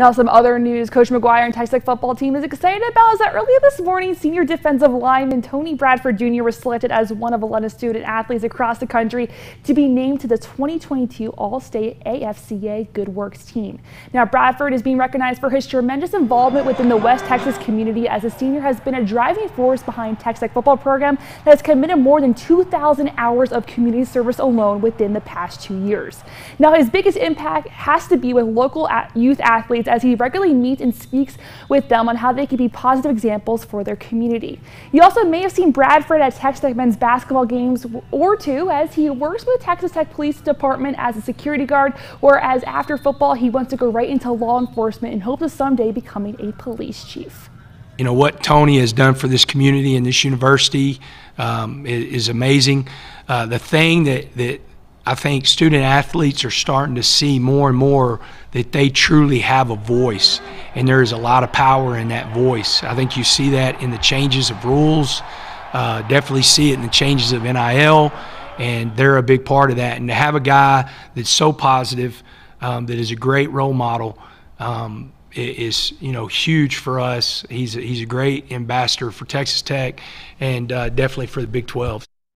Now, some other news. Coach McGuire and Tech football team is excited about is that earlier this morning, senior defensive lineman Tony Bradford Jr. was selected as one of 11 student athletes across the country to be named to the 2022 All-State AFCA Good Works team. Now, Bradford is being recognized for his tremendous involvement within the West Texas community as a senior has been a driving force behind Texas football program that has committed more than 2,000 hours of community service alone within the past two years. Now, his biggest impact has to be with local youth athletes as he regularly meets and speaks with them on how they can be positive examples for their community. You also may have seen Bradford at Texas Tech men's basketball games or two as he works with Texas Tech Police Department as a security guard, whereas after football he wants to go right into law enforcement and hopes of someday becoming a police chief you know what Tony has done for this community and this university um, is, is, amazing. Uh, the thing that, that I think student athletes are starting to see more and more that they truly have a voice, and there is a lot of power in that voice. I think you see that in the changes of rules, uh, definitely see it in the changes of NIL, and they're a big part of that. And to have a guy that's so positive, um, that is a great role model, um, is you know huge for us. He's a, he's a great ambassador for Texas Tech, and uh, definitely for the Big 12.